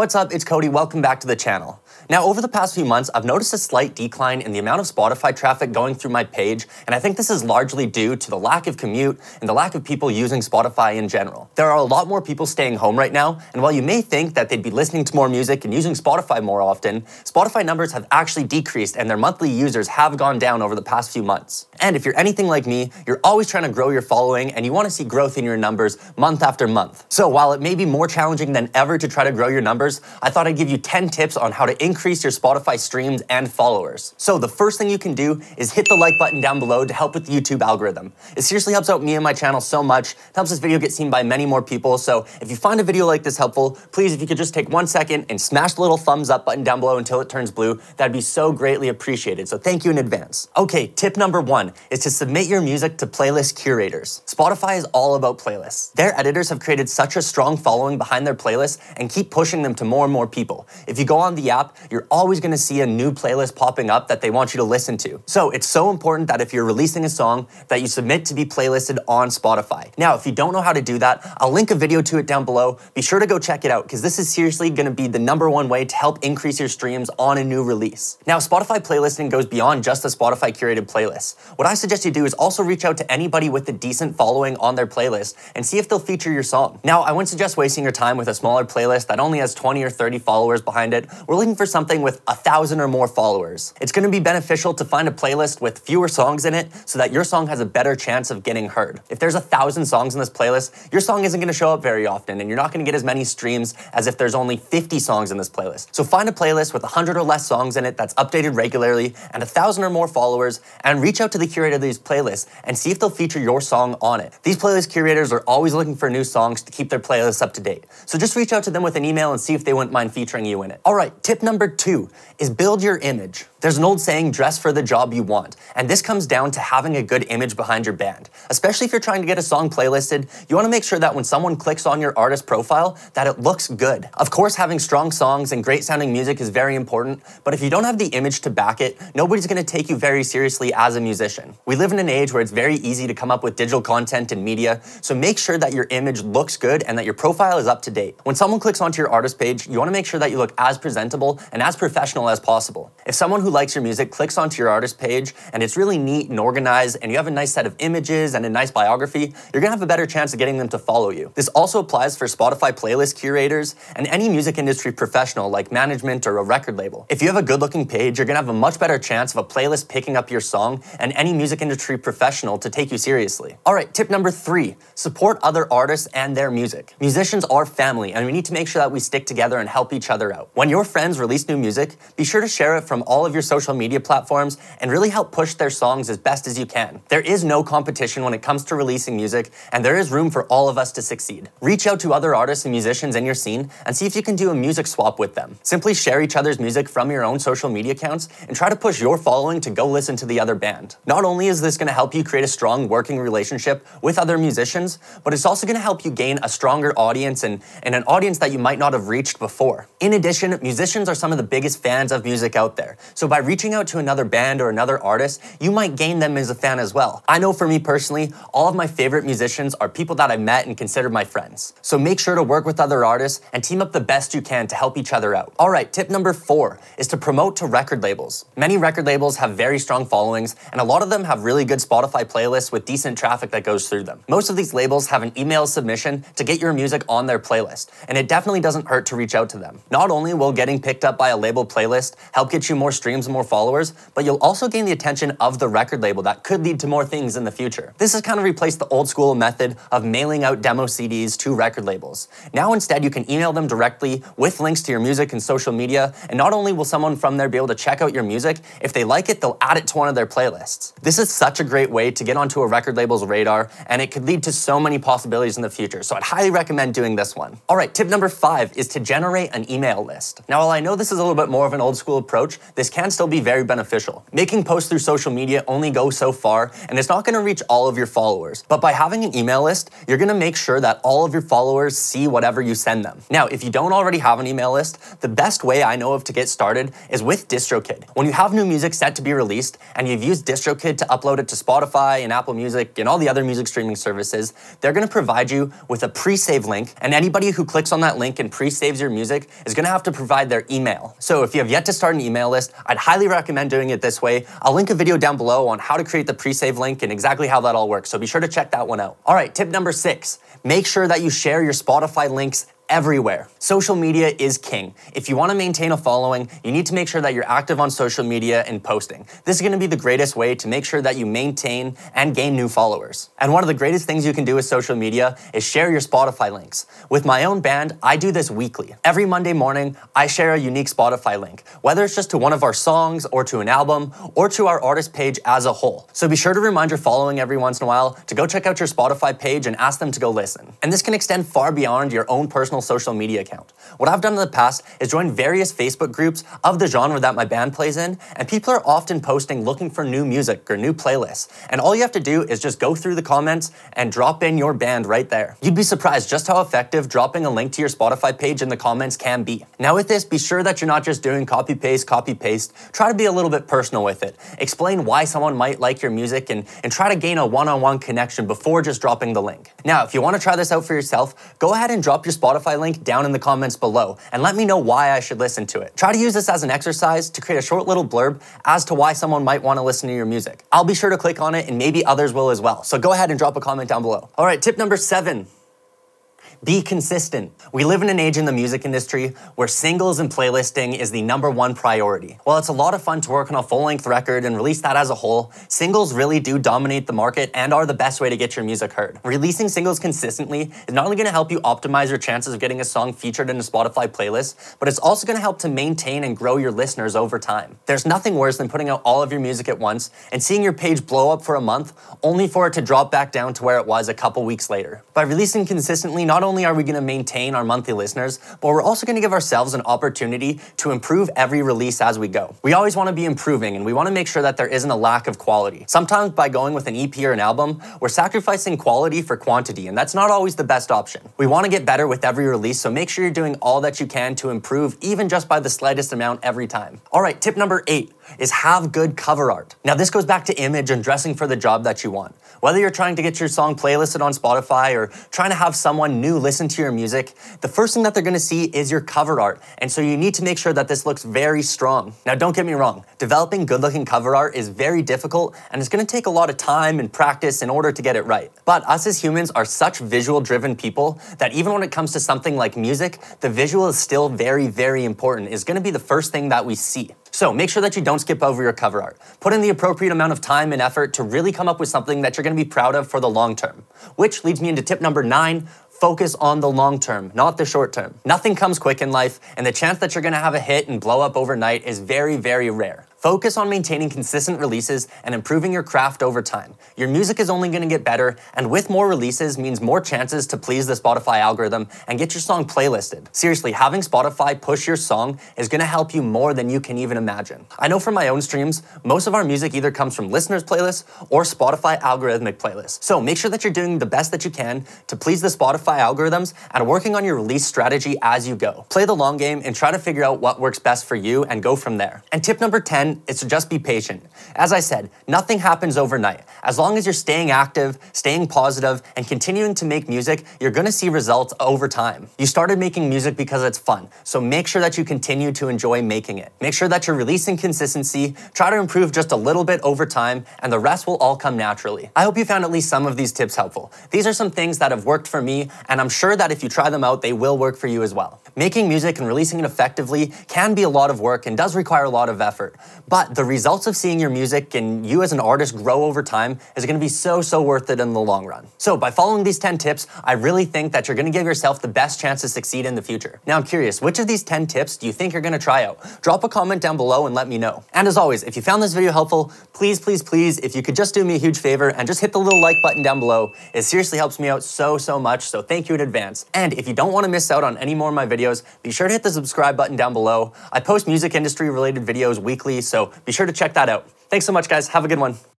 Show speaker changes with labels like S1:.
S1: What's up, it's Cody, welcome back to the channel. Now, over the past few months, I've noticed a slight decline in the amount of Spotify traffic going through my page, and I think this is largely due to the lack of commute and the lack of people using Spotify in general. There are a lot more people staying home right now, and while you may think that they'd be listening to more music and using Spotify more often, Spotify numbers have actually decreased and their monthly users have gone down over the past few months. And if you're anything like me, you're always trying to grow your following and you want to see growth in your numbers month after month. So while it may be more challenging than ever to try to grow your numbers, I thought I'd give you 10 tips on how to increase your Spotify streams and followers. So the first thing you can do is hit the like button down below to help with the YouTube algorithm. It seriously helps out me and my channel so much. It helps this video get seen by many more people. So if you find a video like this helpful, please, if you could just take one second and smash the little thumbs up button down below until it turns blue, that'd be so greatly appreciated. So thank you in advance. Okay, tip number one is to submit your music to playlist curators. Spotify is all about playlists. Their editors have created such a strong following behind their playlists and keep pushing them to more and more people. If you go on the app, you're always gonna see a new playlist popping up that they want you to listen to. So it's so important that if you're releasing a song, that you submit to be playlisted on Spotify. Now, if you don't know how to do that, I'll link a video to it down below. Be sure to go check it out because this is seriously gonna be the number one way to help increase your streams on a new release. Now, Spotify playlisting goes beyond just the Spotify curated playlists. What I suggest you do is also reach out to anybody with a decent following on their playlist and see if they'll feature your song. Now, I wouldn't suggest wasting your time with a smaller playlist that only has 20 or 30 followers behind it. We're looking for something with a thousand or more followers. It's gonna be beneficial to find a playlist with fewer songs in it so that your song has a better chance of getting heard. If there's a thousand songs in this playlist, your song isn't gonna show up very often and you're not gonna get as many streams as if there's only 50 songs in this playlist. So find a playlist with 100 or less songs in it that's updated regularly and a thousand or more followers and reach out to the curator of these playlists and see if they'll feature your song on it. These playlist curators are always looking for new songs to keep their playlists up to date. So just reach out to them with an email and see if they wouldn't mind featuring you in it. All right, tip number two is build your image. There's an old saying, dress for the job you want. And this comes down to having a good image behind your band. Especially if you're trying to get a song playlisted, you wanna make sure that when someone clicks on your artist profile, that it looks good. Of course, having strong songs and great sounding music is very important, but if you don't have the image to back it, nobody's gonna take you very seriously as a musician. We live in an age where it's very easy to come up with digital content and media, so make sure that your image looks good and that your profile is up to date. When someone clicks onto your artist page, you wanna make sure that you look as presentable and as professional as possible. If someone who likes your music clicks onto your artist page and it's really neat and organized and you have a nice set of images and a nice biography, you're gonna have a better chance of getting them to follow you. This also applies for Spotify playlist curators and any music industry professional like management or a record label. If you have a good looking page, you're gonna have a much better chance of a playlist picking up your song and any music industry professional to take you seriously. All right, tip number three, support other artists and their music. Musicians are family and we need to make sure that we stick together and help each other out. When your friends release new music, be sure to share it from all of your social media platforms and really help push their songs as best as you can. There is no competition when it comes to releasing music, and there is room for all of us to succeed. Reach out to other artists and musicians in your scene and see if you can do a music swap with them. Simply share each other's music from your own social media accounts and try to push your following to go listen to the other band. Not only is this going to help you create a strong working relationship with other musicians, but it's also going to help you gain a stronger audience and, and an audience that you might not have reached before. In addition, musicians are some of the biggest fans of music out there. So by reaching out to another band or another artist, you might gain them as a fan as well. I know for me personally, all of my favorite musicians are people that I met and consider my friends. So make sure to work with other artists and team up the best you can to help each other out. All right, tip number four is to promote to record labels. Many record labels have very strong followings, and a lot of them have really good Spotify playlists with decent traffic that goes through them. Most of these labels have an email submission to get your music on their playlist, and it definitely doesn't hurt to reach out to them. Not only will getting picked up by a label playlist help get you more streams and more followers, but you'll also gain the attention of the record label that could lead to more things in the future. This has kind of replaced the old school method of mailing out demo CDs to record labels. Now instead, you can email them directly with links to your music and social media, and not only will someone from there be able to check out your music, if they like it, they'll add it to one of their playlists. This is such a great way to get onto a record label's radar, and it could lead to so many possibilities in the future, so I'd highly recommend doing this one. All right, tip number five is to generate an email list. Now, while I know this is a little bit more of an old school approach, this can can still be very beneficial. Making posts through social media only goes so far, and it's not gonna reach all of your followers. But by having an email list, you're gonna make sure that all of your followers see whatever you send them. Now, if you don't already have an email list, the best way I know of to get started is with DistroKid. When you have new music set to be released and you've used DistroKid to upload it to Spotify and Apple Music and all the other music streaming services, they're gonna provide you with a pre-save link, and anybody who clicks on that link and pre-saves your music is gonna have to provide their email. So if you have yet to start an email list, I'd highly recommend doing it this way. I'll link a video down below on how to create the pre-save link and exactly how that all works, so be sure to check that one out. All right, tip number six, make sure that you share your Spotify links everywhere. Social media is king. If you want to maintain a following, you need to make sure that you're active on social media and posting. This is going to be the greatest way to make sure that you maintain and gain new followers. And one of the greatest things you can do with social media is share your Spotify links. With my own band, I do this weekly. Every Monday morning, I share a unique Spotify link, whether it's just to one of our songs or to an album or to our artist page as a whole. So be sure to remind your following every once in a while to go check out your Spotify page and ask them to go listen. And this can extend far beyond your own personal personal social media account. What I've done in the past is join various Facebook groups of the genre that my band plays in, and people are often posting looking for new music or new playlists. And all you have to do is just go through the comments and drop in your band right there. You'd be surprised just how effective dropping a link to your Spotify page in the comments can be. Now with this, be sure that you're not just doing copy paste, copy paste. Try to be a little bit personal with it. Explain why someone might like your music and, and try to gain a one-on-one connection before just dropping the link. Now, if you want to try this out for yourself, go ahead and drop your Spotify Spotify link down in the comments below and let me know why I should listen to it. Try to use this as an exercise to create a short little blurb as to why someone might want to listen to your music. I'll be sure to click on it and maybe others will as well. So go ahead and drop a comment down below. All right, tip number seven. Be consistent. We live in an age in the music industry where singles and playlisting is the number one priority. While it's a lot of fun to work on a full length record and release that as a whole, singles really do dominate the market and are the best way to get your music heard. Releasing singles consistently is not only going to help you optimize your chances of getting a song featured in a Spotify playlist, but it's also going to help to maintain and grow your listeners over time. There's nothing worse than putting out all of your music at once and seeing your page blow up for a month only for it to drop back down to where it was a couple weeks later. By releasing consistently, not only only are we going to maintain our monthly listeners, but we're also going to give ourselves an opportunity to improve every release as we go. We always want to be improving and we want to make sure that there isn't a lack of quality. Sometimes by going with an EP or an album, we're sacrificing quality for quantity, and that's not always the best option. We want to get better with every release, so make sure you're doing all that you can to improve, even just by the slightest amount every time. All right, tip number eight is have good cover art. Now, this goes back to image and dressing for the job that you want. Whether you're trying to get your song playlisted on Spotify or trying to have someone new listen to your music, the first thing that they're gonna see is your cover art. And so you need to make sure that this looks very strong. Now, don't get me wrong, developing good looking cover art is very difficult and it's gonna take a lot of time and practice in order to get it right. But us as humans are such visual driven people that even when it comes to something like music, the visual is still very, very important. Is gonna be the first thing that we see. So make sure that you don't skip over your cover art. Put in the appropriate amount of time and effort to really come up with something that you're gonna be proud of for the long term. Which leads me into tip number nine, focus on the long term, not the short term. Nothing comes quick in life, and the chance that you're gonna have a hit and blow up overnight is very, very rare. Focus on maintaining consistent releases and improving your craft over time. Your music is only going to get better, and with more releases means more chances to please the Spotify algorithm and get your song playlisted. Seriously, having Spotify push your song is going to help you more than you can even imagine. I know from my own streams, most of our music either comes from listeners' playlists or Spotify algorithmic playlists. So make sure that you're doing the best that you can to please the Spotify algorithms and working on your release strategy as you go. Play the long game and try to figure out what works best for you and go from there. And tip number 10 is to just be patient. As I said, nothing happens overnight. As long as you're staying active, staying positive, and continuing to make music, you're gonna see results over time. You started making music because it's fun, so make sure that you continue to enjoy making it. Make sure that you're releasing consistency, try to improve just a little bit over time, and the rest will all come naturally. I hope you found at least some of these tips helpful. These are some things that have worked for me, and I'm sure that if you try them out, they will work for you as well. Making music and releasing it effectively can be a lot of work and does require a lot of effort, but the results of seeing your music and you as an artist grow over time is gonna be so, so worth it in the long run. So by following these 10 tips, I really think that you're gonna give yourself the best chance to succeed in the future. Now I'm curious, which of these 10 tips do you think you're gonna try out? Drop a comment down below and let me know. And as always, if you found this video helpful, please, please, please, if you could just do me a huge favor and just hit the little like button down below, it seriously helps me out so, so much, so thank you in advance. And if you don't wanna miss out on any more of my videos, be sure to hit the subscribe button down below. I post music industry related videos weekly, So be sure to check that out. Thanks so much, guys. Have a good one.